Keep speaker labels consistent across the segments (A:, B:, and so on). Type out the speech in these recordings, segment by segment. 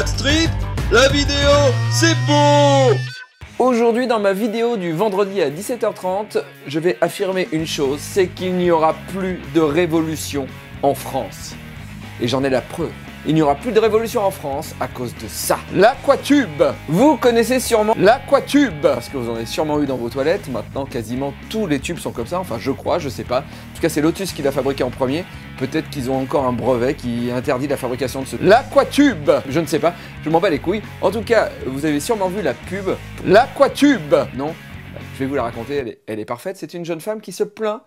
A: Street, la vidéo, c'est beau
B: Aujourd'hui, dans ma vidéo du vendredi à 17h30, je vais affirmer une chose, c'est qu'il n'y aura plus de révolution en France. Et j'en ai la preuve. Il n'y aura plus de révolution en France à cause de ça. L'aquatube Vous connaissez sûrement l'aquatube Parce que vous en avez sûrement eu dans vos toilettes. Maintenant, quasiment tous les tubes sont comme ça. Enfin, je crois, je sais pas. En tout cas, c'est Lotus qui l'a fabriqué en premier. Peut-être qu'ils ont encore un brevet qui interdit la fabrication de ce... L'aquatube Je ne sais pas. Je m'en bats les couilles. En tout cas, vous avez sûrement vu la pub. L'aquatube Non Je vais vous la raconter. Elle est, elle est parfaite. C'est une jeune femme qui se plaint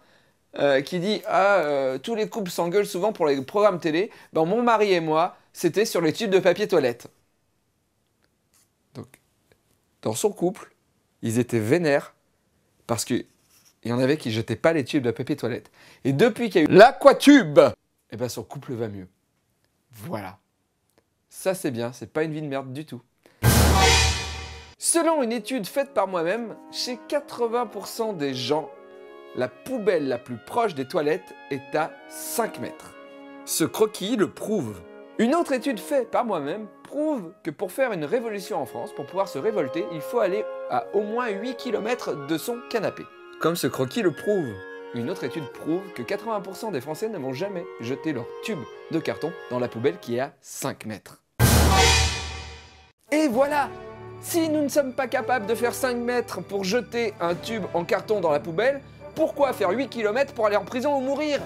B: euh, qui dit Ah, euh, tous les couples s'engueulent souvent pour les programmes télé. Ben, mon mari et moi, c'était sur les tubes de papier toilette. Donc, dans son couple, ils étaient vénères parce qu'il y en avait qui jetaient pas les tubes de papier toilette. Et depuis qu'il y a eu l'aquatube, eh ben son couple va mieux. Voilà. Ça c'est bien, c'est pas une vie de merde du tout. Selon une étude faite par moi-même, chez 80% des gens, la poubelle la plus proche des toilettes est à 5 mètres. Ce croquis le prouve. Une autre étude faite par moi-même prouve que pour faire une révolution en France, pour pouvoir se révolter, il faut aller à au moins 8 km de son canapé. Comme ce croquis le prouve. Une autre étude prouve que 80% des Français ne vont jamais jeter leur tube de carton dans la poubelle qui est à 5 mètres. Et voilà Si nous ne sommes pas capables de faire 5 mètres pour jeter un tube en carton dans la poubelle, pourquoi faire 8 km pour aller en prison ou mourir?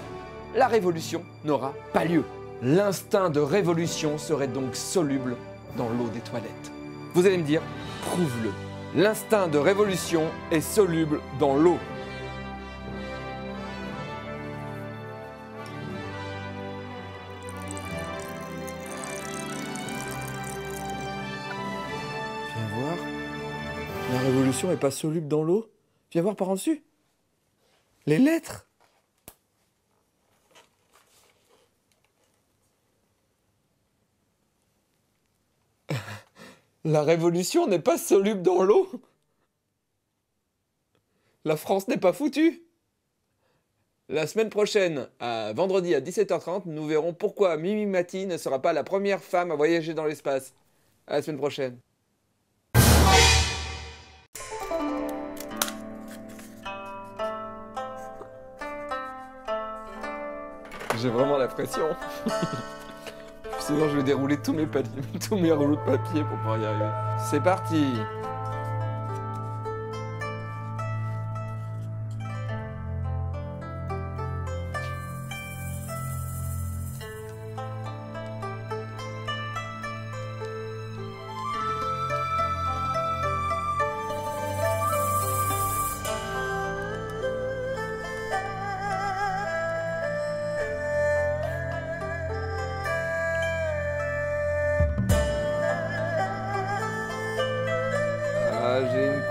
B: La révolution n'aura pas lieu. L'instinct de révolution serait donc soluble dans l'eau des toilettes. Vous allez me dire, prouve-le. L'instinct de révolution est soluble dans l'eau. Viens voir. La révolution n'est pas soluble dans l'eau? Viens voir par en dessus. Les lettres La révolution n'est pas soluble dans l'eau La France n'est pas foutue La semaine prochaine, à vendredi à 17h30, nous verrons pourquoi Mimi Mati ne sera pas la première femme à voyager dans l'espace. À la semaine prochaine. J'ai vraiment la pression. Sinon, je vais dérouler tous mes, tous mes rouleaux de papier pour pouvoir y arriver. C'est parti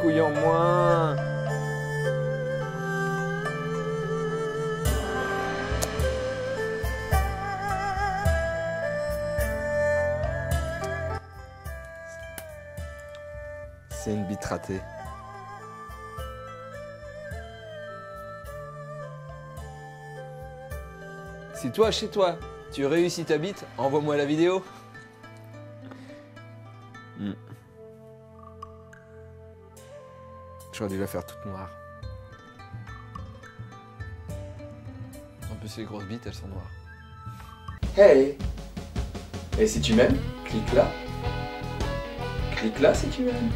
B: moins. C'est une bite ratée. Si toi, chez toi, tu réussis ta bite, envoie-moi la vidéo. Hmm. J'aurais dû la faire toute noire. En plus, les grosses bites, elles sont noires. Hey Et si tu m'aimes, clique là. Clique là si tu m'aimes.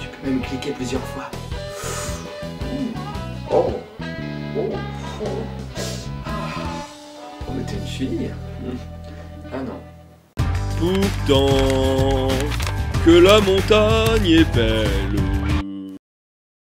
B: Tu peux même cliquer plusieurs fois. Oh Oh Oh Oh mais t'es une fille Ah non.
A: Pourtant que la montagne est belle